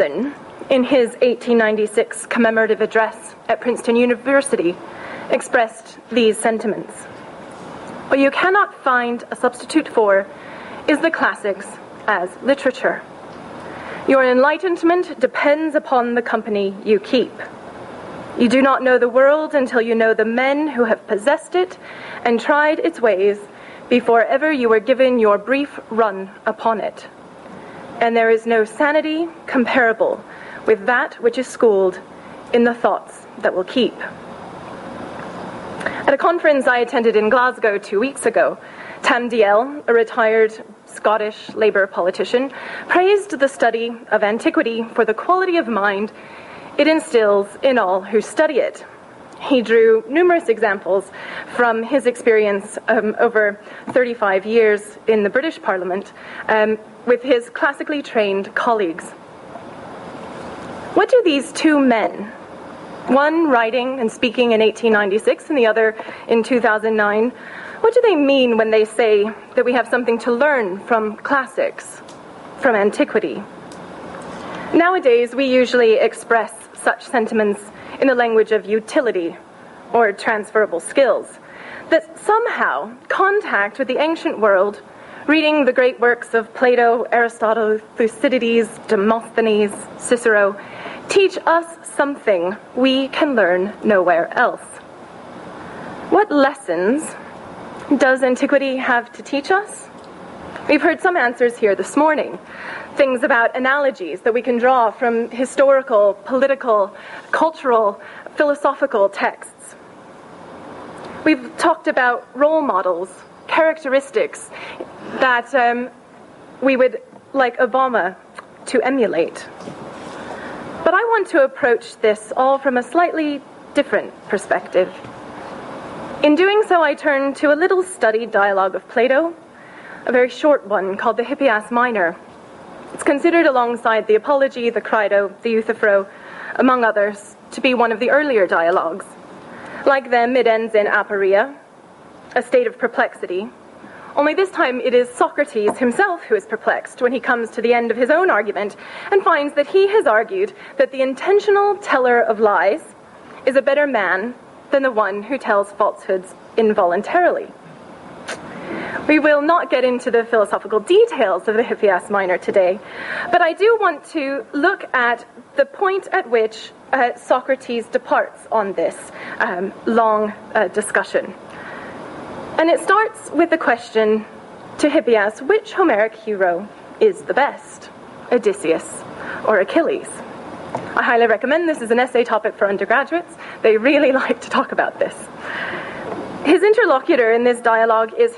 in his 1896 commemorative address at Princeton University, expressed these sentiments. What you cannot find a substitute for is the classics as literature. Your enlightenment depends upon the company you keep. You do not know the world until you know the men who have possessed it and tried its ways before ever you were given your brief run upon it. And there is no sanity comparable with that which is schooled in the thoughts that will keep. At a conference I attended in Glasgow two weeks ago, Tam Dalyell, a retired Scottish Labour politician, praised the study of antiquity for the quality of mind it instills in all who study it. He drew numerous examples from his experience um, over 35 years in the British Parliament um, with his classically trained colleagues. What do these two men one writing and speaking in 1896 and the other in 2009. What do they mean when they say that we have something to learn from classics, from antiquity? Nowadays, we usually express such sentiments in the language of utility or transferable skills. That somehow contact with the ancient world, reading the great works of Plato, Aristotle, Thucydides, Demosthenes, Cicero, teach us something we can learn nowhere else. What lessons does antiquity have to teach us? We've heard some answers here this morning. Things about analogies that we can draw from historical, political, cultural, philosophical texts. We've talked about role models, characteristics that um, we would like Obama to emulate. But I want to approach this all from a slightly different perspective. In doing so, I turn to a little studied dialogue of Plato, a very short one called the Hippias Minor. It's considered alongside the Apology, the Crito, the Euthyphro, among others, to be one of the earlier dialogues. Like them, it ends in aporia, a state of perplexity, only this time it is Socrates himself who is perplexed when he comes to the end of his own argument and finds that he has argued that the intentional teller of lies is a better man than the one who tells falsehoods involuntarily. We will not get into the philosophical details of the Hippias Minor today, but I do want to look at the point at which uh, Socrates departs on this um, long uh, discussion. And it starts with the question to Hippias which Homeric hero is the best, Odysseus or Achilles? I highly recommend this as an essay topic for undergraduates. They really like to talk about this. His interlocutor in this dialogue is